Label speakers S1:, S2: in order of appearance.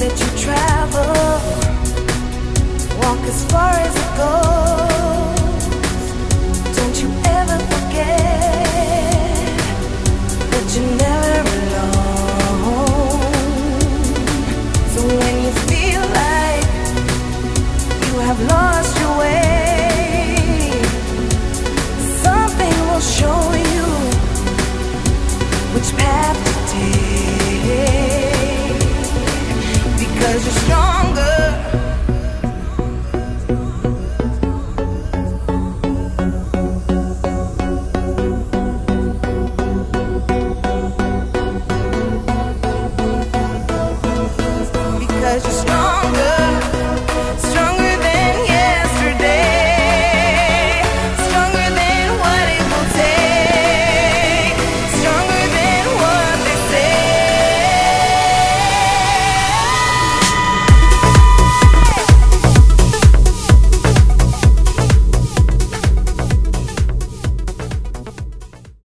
S1: that you travel. Walk as far as it goes. Don't you ever forget that you're never alone. So when you feel like you have lost your way, something will show you which path to take. just